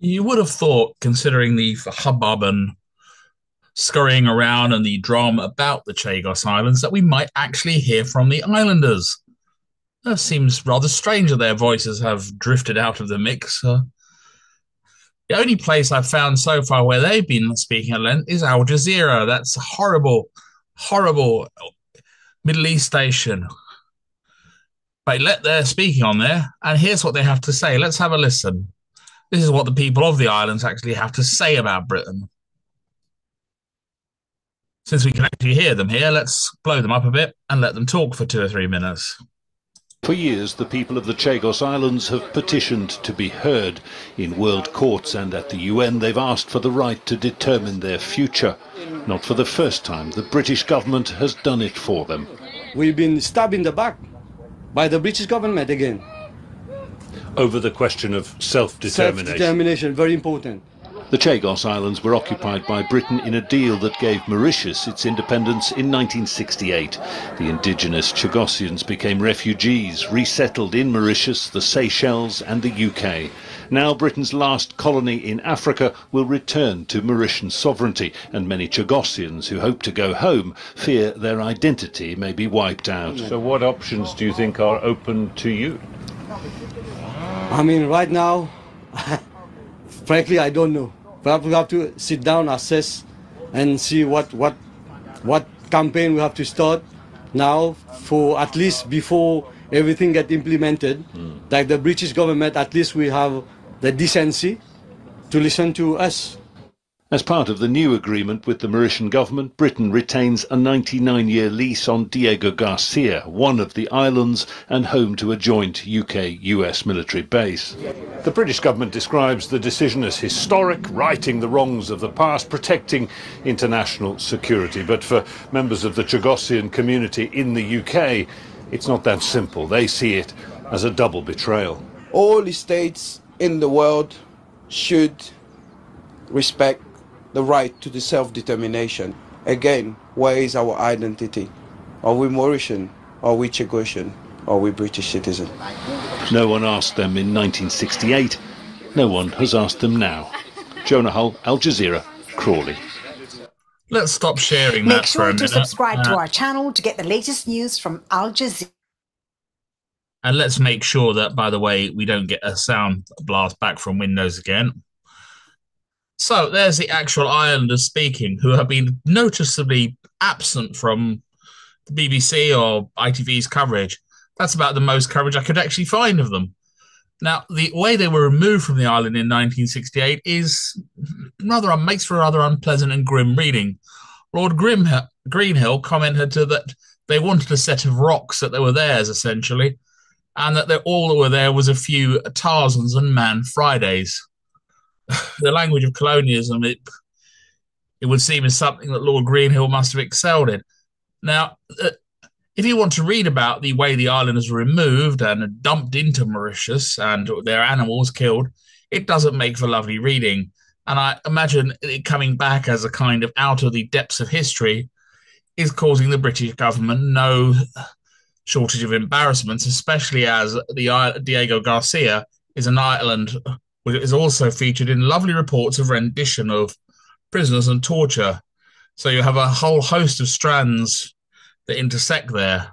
You would have thought, considering the hubbub and scurrying around and the drama about the Chagos Islands, that we might actually hear from the islanders. That seems rather strange that their voices have drifted out of the mix. Uh, the only place I've found so far where they've been speaking at length is Al Jazeera. That's a horrible, horrible Middle East station. But let their speaking on there, and here's what they have to say. Let's have a listen. This is what the people of the islands actually have to say about Britain. Since we can actually hear them here, let's blow them up a bit and let them talk for two or three minutes. For years, the people of the Chagos Islands have petitioned to be heard. In world courts and at the UN, they've asked for the right to determine their future. Not for the first time, the British government has done it for them. We've been stabbed in the back by the British government again. Over the question of self-determination. Self-determination, very important. The Chagos Islands were occupied by Britain in a deal that gave Mauritius its independence in 1968. The indigenous Chagosians became refugees, resettled in Mauritius, the Seychelles and the UK. Now Britain's last colony in Africa will return to Mauritian sovereignty, and many Chagosians who hope to go home fear their identity may be wiped out. So what options do you think are open to you? I mean, right now, frankly, I don't know. Perhaps we have to sit down, assess, and see what what what campaign we have to start now for at least before everything get implemented. Mm. Like the British government, at least we have the decency to listen to us. As part of the new agreement with the Mauritian government, Britain retains a 99-year lease on Diego Garcia, one of the islands and home to a joint UK-US military base. The British government describes the decision as historic, righting the wrongs of the past, protecting international security. But for members of the Chagosian community in the UK, it's not that simple. They see it as a double betrayal. All states in the world should respect the right to the self-determination. Again, where is our identity? Are we Mauritian? Are we Chagosian? Are we British citizen? No one asked them in 1968. No one has asked them now. Jonah Hull, Al Jazeera, Crawley. Let's stop sharing Make sure to subscribe uh, to our channel to get the latest news from Al Jazeera. And let's make sure that, by the way, we don't get a sound blast back from Windows again. So there's the actual Islanders speaking, who have been noticeably absent from the BBC or ITV's coverage. That's about the most coverage I could actually find of them. Now, the way they were removed from the island in 1968 is rather makes for rather unpleasant and grim reading. Lord Grim, Greenhill commented that they wanted a set of rocks that they were theirs essentially, and that all that were there was a few Tarzans and Man Fridays. The language of colonialism, it it would seem is something that Lord Greenhill must have excelled in. Now, uh, if you want to read about the way the islanders were removed and dumped into Mauritius and their animals killed, it doesn't make for lovely reading. And I imagine it coming back as a kind of out of the depths of history is causing the British government no shortage of embarrassments, especially as the Diego Garcia is an island which is also featured in lovely reports of rendition of prisoners and torture. So you have a whole host of strands that intersect there.